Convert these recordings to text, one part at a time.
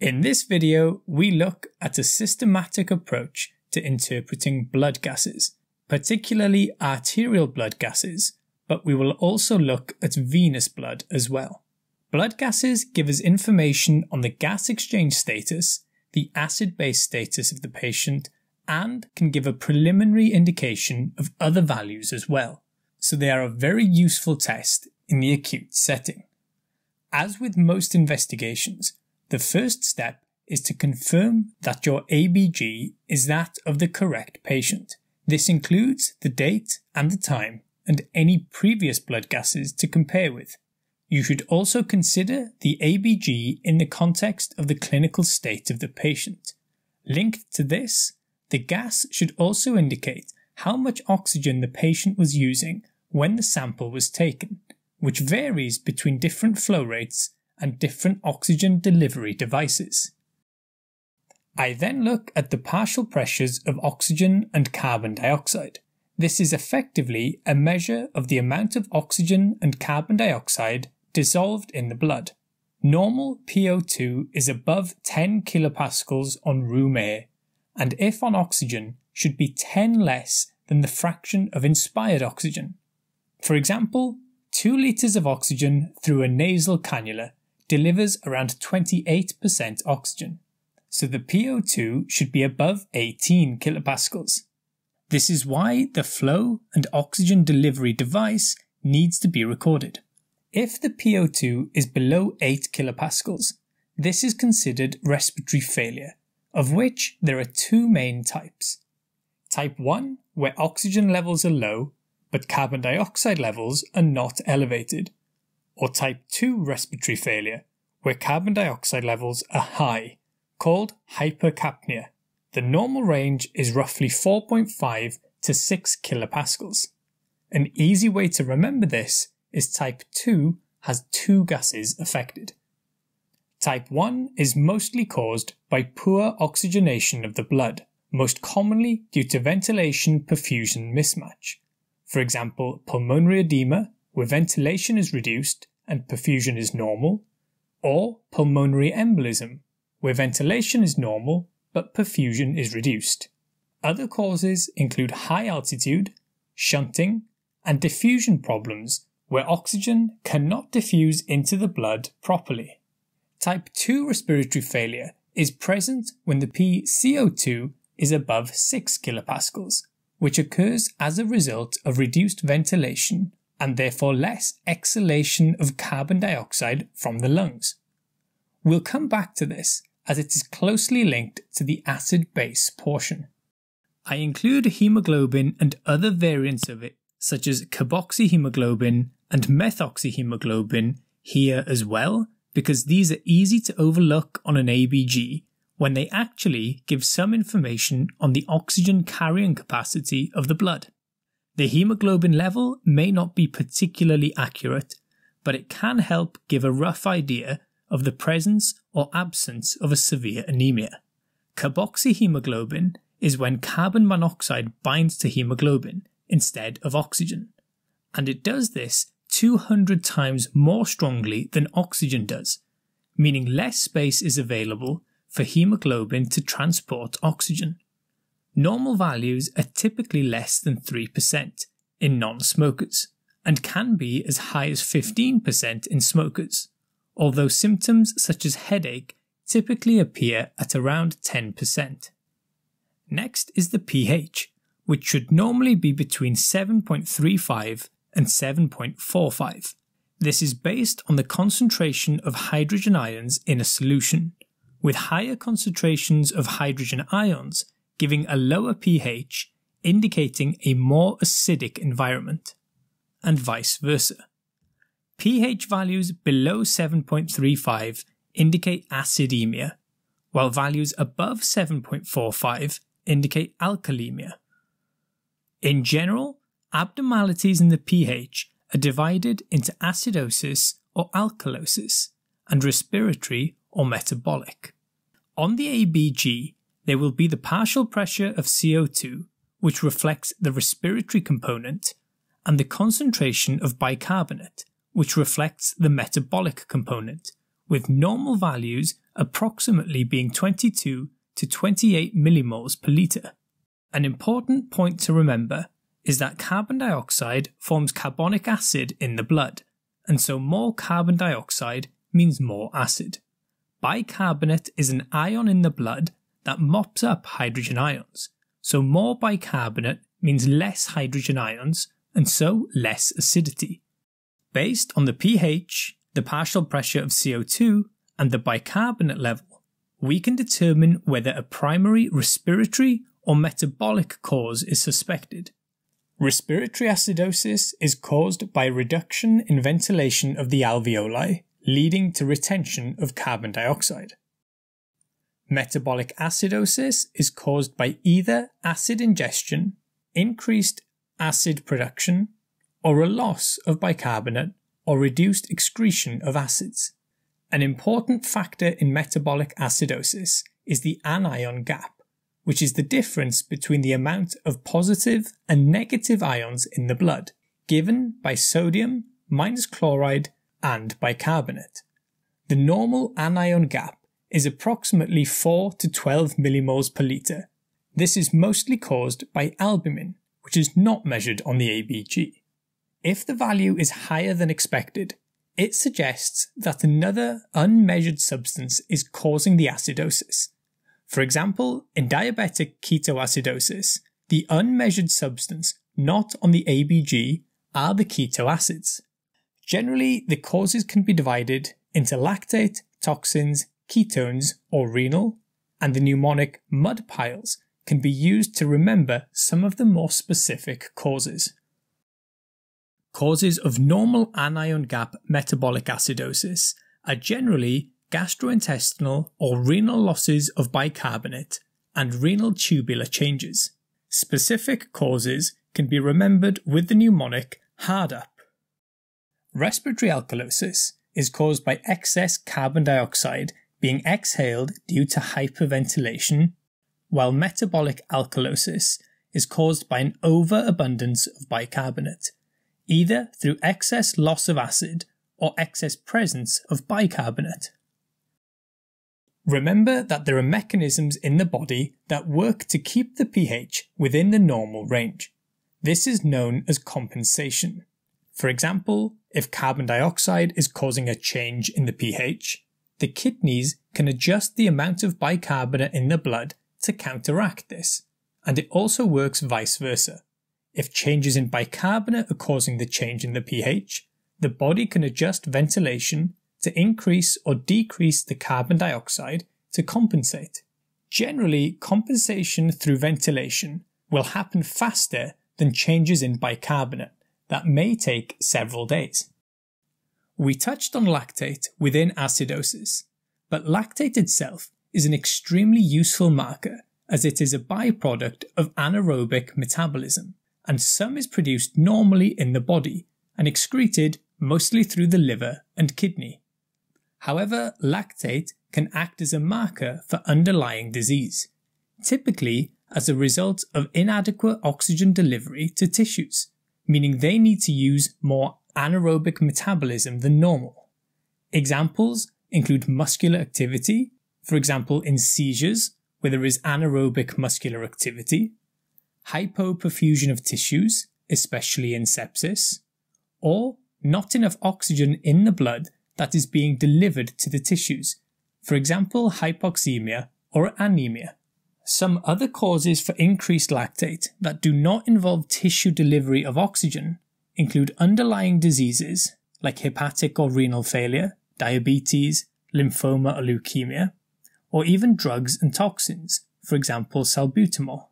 In this video, we look at a systematic approach to interpreting blood gases, particularly arterial blood gases, but we will also look at venous blood as well. Blood gases give us information on the gas exchange status, the acid base status of the patient, and can give a preliminary indication of other values as well, so they are a very useful test in the acute setting. As with most investigations, the first step is to confirm that your ABG is that of the correct patient. This includes the date and the time and any previous blood gases to compare with. You should also consider the ABG in the context of the clinical state of the patient. Linked to this, the gas should also indicate how much oxygen the patient was using when the sample was taken, which varies between different flow rates and different oxygen delivery devices. I then look at the partial pressures of oxygen and carbon dioxide. This is effectively a measure of the amount of oxygen and carbon dioxide dissolved in the blood. Normal PO2 is above 10 kilopascals on room air, and if on oxygen, should be 10 less than the fraction of inspired oxygen. For example, 2 litres of oxygen through a nasal cannula delivers around 28% oxygen, so the PO2 should be above 18 kilopascals. This is why the flow and oxygen delivery device needs to be recorded. If the PO2 is below 8 kilopascals, this is considered respiratory failure, of which there are two main types. Type 1, where oxygen levels are low, but carbon dioxide levels are not elevated or type 2 respiratory failure, where carbon dioxide levels are high, called hypercapnia. The normal range is roughly 4.5 to 6 kilopascals. An easy way to remember this is type 2 has two gases affected. Type 1 is mostly caused by poor oxygenation of the blood, most commonly due to ventilation perfusion mismatch. For example, pulmonary edema, where ventilation is reduced and perfusion is normal, or pulmonary embolism, where ventilation is normal but perfusion is reduced. Other causes include high altitude, shunting, and diffusion problems where oxygen cannot diffuse into the blood properly. Type 2 respiratory failure is present when the PCO2 is above 6 kilopascals, which occurs as a result of reduced ventilation and therefore less exhalation of carbon dioxide from the lungs. We'll come back to this as it is closely linked to the acid base portion. I include hemoglobin and other variants of it, such as carboxyhemoglobin and methoxyhemoglobin, here as well, because these are easy to overlook on an ABG when they actually give some information on the oxygen carrying capacity of the blood. The hemoglobin level may not be particularly accurate, but it can help give a rough idea of the presence or absence of a severe anemia. Carboxyhemoglobin is when carbon monoxide binds to hemoglobin instead of oxygen, and it does this 200 times more strongly than oxygen does, meaning less space is available for hemoglobin to transport oxygen. Normal values are typically less than 3% in non smokers and can be as high as 15% in smokers, although symptoms such as headache typically appear at around 10%. Next is the pH, which should normally be between 7.35 and 7.45. This is based on the concentration of hydrogen ions in a solution, with higher concentrations of hydrogen ions giving a lower pH, indicating a more acidic environment, and vice versa. pH values below 7.35 indicate acidemia, while values above 7.45 indicate alkalemia. In general, abnormalities in the pH are divided into acidosis or alkalosis and respiratory or metabolic. On the ABG, there will be the partial pressure of CO2, which reflects the respiratory component, and the concentration of bicarbonate, which reflects the metabolic component, with normal values approximately being 22 to 28 millimoles per litre. An important point to remember is that carbon dioxide forms carbonic acid in the blood, and so more carbon dioxide means more acid. Bicarbonate is an ion in the blood that mops up hydrogen ions, so more bicarbonate means less hydrogen ions and so less acidity. Based on the pH, the partial pressure of CO2, and the bicarbonate level, we can determine whether a primary respiratory or metabolic cause is suspected. Respiratory acidosis is caused by reduction in ventilation of the alveoli, leading to retention of carbon dioxide. Metabolic acidosis is caused by either acid ingestion, increased acid production, or a loss of bicarbonate or reduced excretion of acids. An important factor in metabolic acidosis is the anion gap, which is the difference between the amount of positive and negative ions in the blood, given by sodium minus chloride and bicarbonate. The normal anion gap is approximately 4 to 12 millimoles per litre. This is mostly caused by albumin, which is not measured on the ABG. If the value is higher than expected, it suggests that another unmeasured substance is causing the acidosis. For example, in diabetic ketoacidosis, the unmeasured substance not on the ABG are the keto acids. Generally, the causes can be divided into lactate, toxins, ketones, or renal, and the mnemonic MUDPILES can be used to remember some of the more specific causes. Causes of normal anion gap metabolic acidosis are generally gastrointestinal or renal losses of bicarbonate and renal tubular changes. Specific causes can be remembered with the mnemonic HARDUP. Respiratory alkalosis is caused by excess carbon dioxide being exhaled due to hyperventilation, while metabolic alkalosis is caused by an overabundance of bicarbonate either through excess loss of acid or excess presence of bicarbonate. Remember that there are mechanisms in the body that work to keep the pH within the normal range. This is known as compensation. For example, if carbon dioxide is causing a change in the pH, the kidneys can adjust the amount of bicarbonate in the blood to counteract this, and it also works vice versa. If changes in bicarbonate are causing the change in the pH, the body can adjust ventilation to increase or decrease the carbon dioxide to compensate. Generally, compensation through ventilation will happen faster than changes in bicarbonate that may take several days. We touched on lactate within acidosis, but lactate itself is an extremely useful marker as it is a byproduct of anaerobic metabolism and some is produced normally in the body and excreted mostly through the liver and kidney. However, lactate can act as a marker for underlying disease, typically as a result of inadequate oxygen delivery to tissues, meaning they need to use more anaerobic metabolism than normal. Examples include muscular activity, for example in seizures where there is anaerobic muscular activity, hypoperfusion of tissues, especially in sepsis, or not enough oxygen in the blood that is being delivered to the tissues, for example, hypoxemia or anemia. Some other causes for increased lactate that do not involve tissue delivery of oxygen include underlying diseases like hepatic or renal failure, diabetes, lymphoma or leukemia, or even drugs and toxins, for example, salbutamol.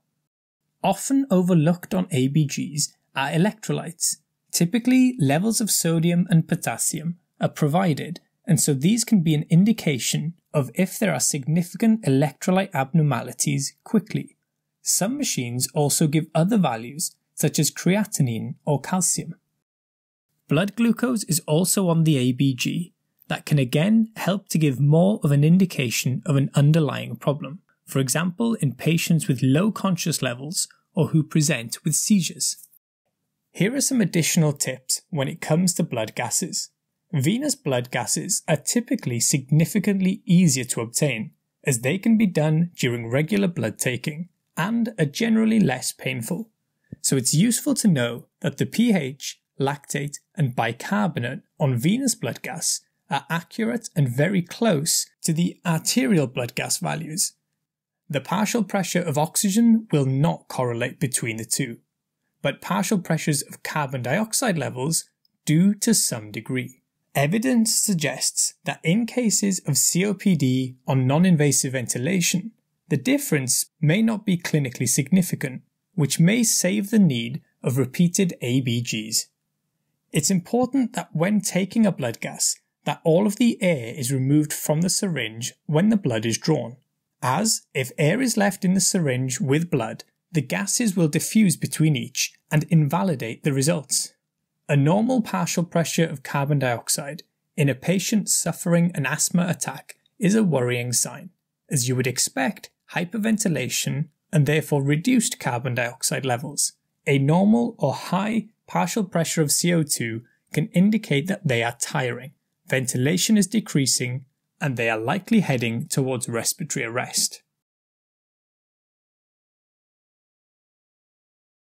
Often overlooked on ABGs are electrolytes. Typically, levels of sodium and potassium are provided, and so these can be an indication of if there are significant electrolyte abnormalities quickly. Some machines also give other values, such as creatinine or calcium. Blood glucose is also on the ABG, that can again help to give more of an indication of an underlying problem for example in patients with low conscious levels or who present with seizures. Here are some additional tips when it comes to blood gases. Venous blood gases are typically significantly easier to obtain, as they can be done during regular blood taking and are generally less painful. So it's useful to know that the pH, lactate, and bicarbonate on venous blood gas are accurate and very close to the arterial blood gas values. The partial pressure of oxygen will not correlate between the two, but partial pressures of carbon dioxide levels do to some degree. Evidence suggests that in cases of COPD on non invasive ventilation, the difference may not be clinically significant, which may save the need of repeated ABGs. It's important that when taking a blood gas, that all of the air is removed from the syringe when the blood is drawn, as if air is left in the syringe with blood, the gases will diffuse between each and invalidate the results. A normal partial pressure of carbon dioxide in a patient suffering an asthma attack is a worrying sign, as you would expect hyperventilation and therefore reduced carbon dioxide levels. A normal or high partial pressure of CO2 can indicate that they are tiring, ventilation is decreasing, and they are likely heading towards respiratory arrest.